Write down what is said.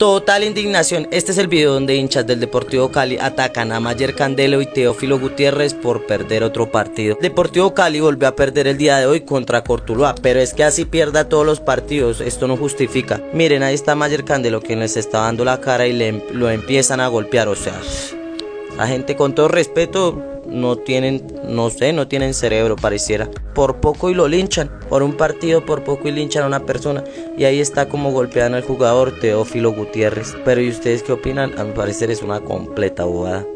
Total indignación. Este es el video donde hinchas del Deportivo Cali atacan a Mayer Candelo y Teófilo Gutiérrez por perder otro partido. Deportivo Cali volvió a perder el día de hoy contra Cortuluá, pero es que así pierda todos los partidos, esto no justifica. Miren, ahí está Mayer Candelo quien les está dando la cara y le, lo empiezan a golpear, o sea, la gente con todo respeto no tienen, no sé, no tienen cerebro, pareciera. Por poco y lo linchan. Por un partido, por poco y linchan a una persona. Y ahí está como golpean al jugador Teófilo Gutiérrez. Pero ¿y ustedes qué opinan? A mi parecer es una completa bobada.